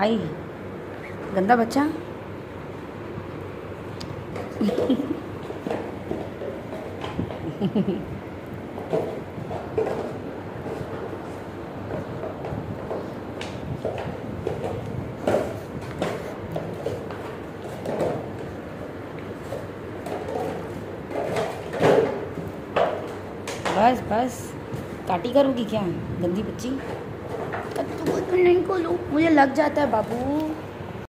आई। गंदा बच्चा? बस बस। काटी करूँगी क्या गंदी बच्ची? नहीं खोलो। मुझे लग जाता है बाबू।